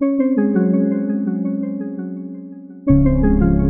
thank you.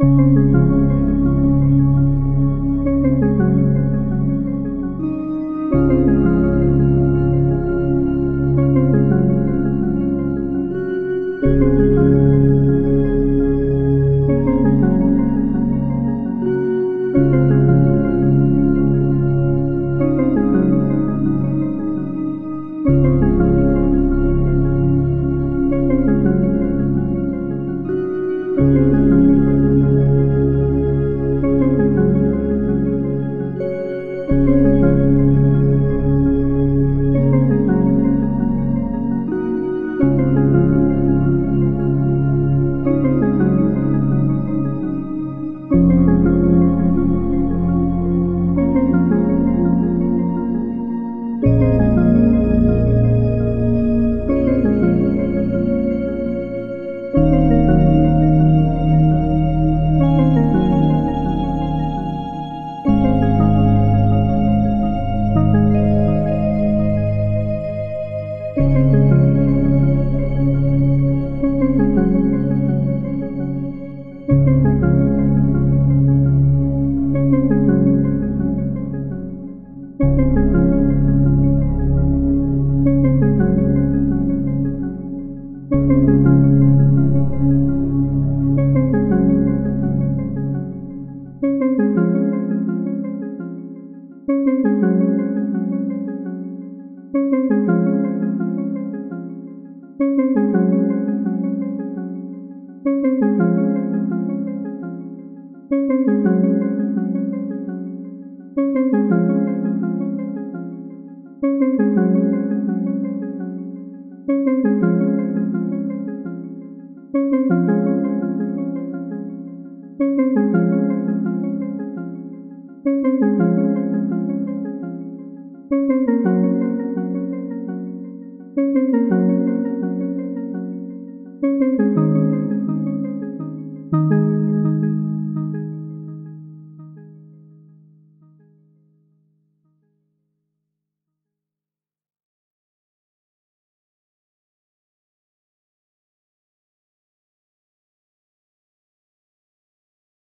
Música